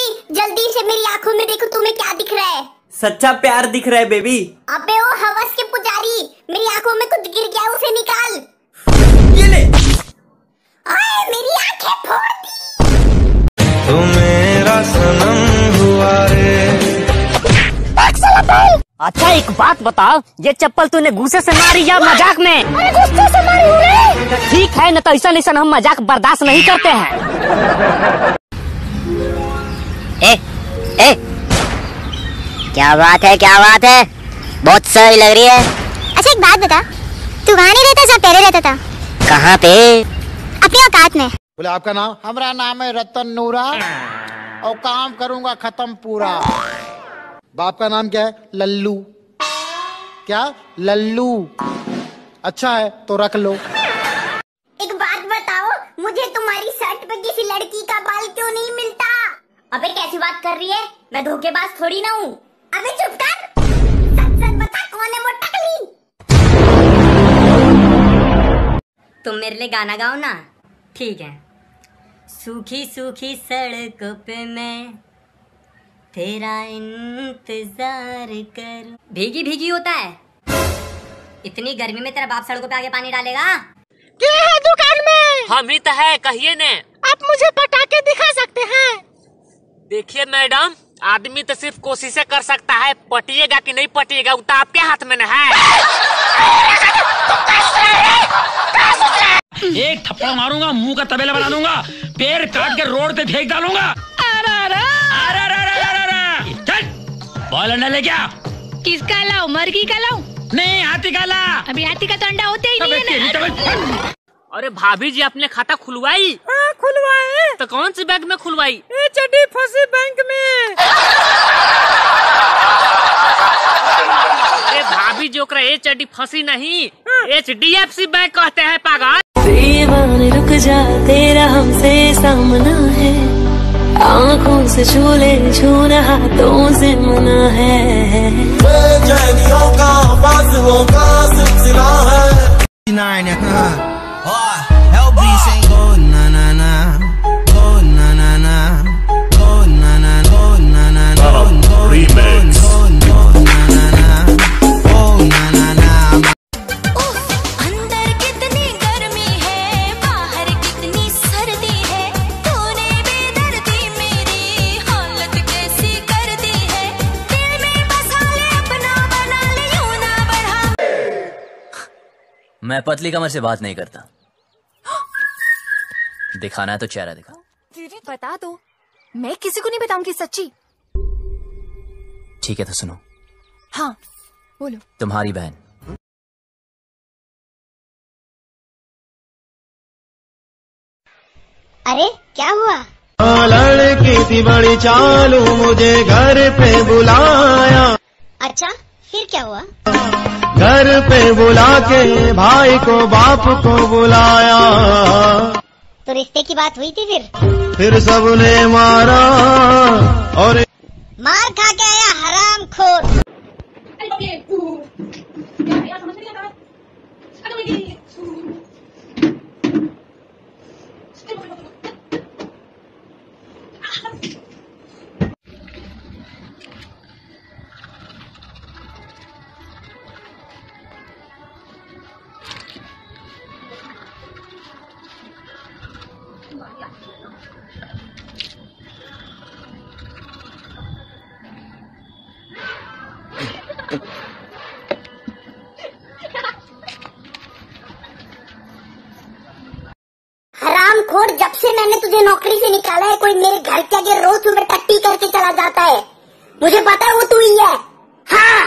Baby जल्दी से मेरी आँखों में देखो तुम्हें क्या दिख रहा है? सच्चा प्यार दिख रहा है बेबी। अबे ओ हवस के पुजारी मेरी आँखों में कुछ गिर गया उसे निकाल। ये ले। ओए मेरी आँखें फोड़ दी। तू मेरा सनम हुआ रे। अच्छा एक बात बताओ ये चप्पल तूने गुस्से से मारी या मज़ाक में? अरे गुस्से से मारी हूँ रे। ठीक है न तो ऐसा ऐसा हम मज़ाक बर्दाश्त नहीं करते हैं। ए ए क्या बात है क्या बात है? बहुत सही लग रही है। अच्छा एक बात बता। तू वहाँ नहीं रहता जहाँ पहले रहता था? कहाँ पे? अपनी औकात में। बोले आपका नाम? हमारा नाम है रतन नूरा और काम करूँगा खत्म पूरा। बाप का नाम क्या है? लल्लू। क्या? लल्लू। अच्छा है तो रख लो। एक बात बताओ मुझे तुम्हारी शर्ट पे किसी लड़की का बाल क्यों नहीं अबे कैसी बात कर रही है? मैं धोखेबाज थोड़ी ना हूँ। अबे चुप कर। सच सच बता कौन है वो टकली तुम मेरे लिए गाना गाओ ना। ठीक है। सूखी सूखी सड़कों पे मैं तेरा इंतज़ार कर। भीगी भीगी होता है। इतनी गर्मी में तेरा बाप सड़कों पे आगे पानी डालेगा? क्या है दुकान में? हम ही तो है कहिए ने। आप मुझे पटाखे दिखा सकते हैं। देखिए मैडम आदमी तो सिर्फ़ कोशिशें कर सकता है पटिएगा कि नहीं पटिएगा वो तो आपके हाथ में न है। एक थप्पड़ मारूँगा मुँह का तबेला बना दूँगा पैर काट के रोड पे फेंक डालूँगा। बॉल अंडा ले क्या किसका लाओ मर्गी का लाओ नहीं हाथी का ला। अभी हाथी का तो अंडा होते ही नहीं है ना। अरे भाभी जी आपने खाता खुलवाई? हाँ, खुलवाए। तो कौन सी बैंक में खुलवाई? चड्डी फंसी बैंक में। अरे भाभी जो कर एच डी फंसी नहीं। H D F C bank कहते हैं पागल। दीवाने रुक जा तेरा हमसे सामना है। आँखों से छूले छूना हाथों से मना है। का सिलसिला है। मैं पतली कमर से बात नहीं करता। दिखाना है तो चेहरा दिखा। दीदी बता दो। मैं किसी को नहीं बताऊँगी सच्ची। ठीक है तो सुनो। हाँ बोलो। तुम्हारी बहन। अरे क्या हुआ? लड़की थी बड़ी चालू मुझे घर पे बुलाया। अच्छा फिर क्या हुआ? घर पे बुला के भाई को बाप को बुलाया। तो रिश्ते की बात हुई थी फिर? फिर सबने मारा और मार खा के आया हराम खोर हराम खोर जब से मैंने तुझे नौकरी से निकाला है, कोई मेरे घर के आगे रोज सुबह टट्टी करके चला जाता है। मुझे पता है वो तू ही है हाँ।